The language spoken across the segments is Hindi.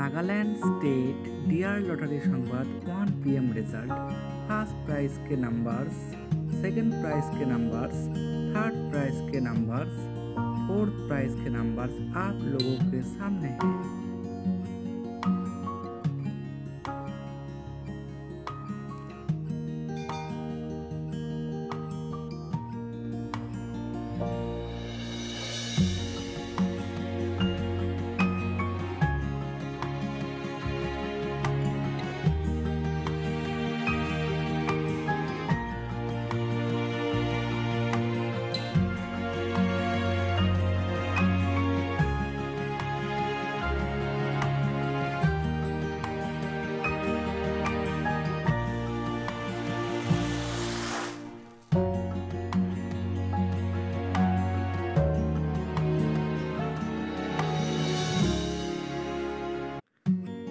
Nagaland state dear lottery Sambad 1 PM result first prize के नंबर्स सेकेंड प्राइज के नंबर्स थर्ड प्राइज के नंबर्स फोर्थ प्राइज के नंबर्स आप लोगों के सामने हैं।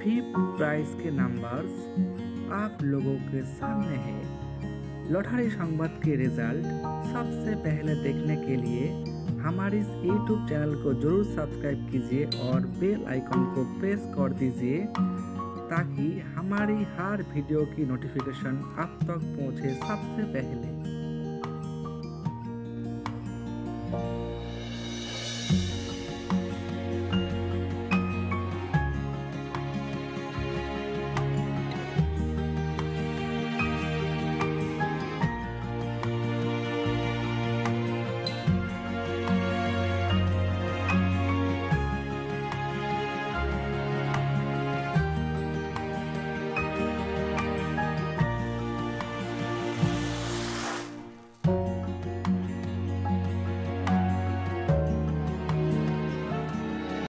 फिफ्थ प्राइज के नंबर्स आप लोगों के सामने है। लॉटरी संवाद के रिज़ल्ट सबसे पहले देखने के लिए हमारे इस यूट्यूब चैनल को ज़रूर सब्सक्राइब कीजिए और बेल आइकन को प्रेस कर दीजिए ताकि हमारी हर वीडियो की नोटिफिकेशन आप तक पहुँचे सबसे पहले।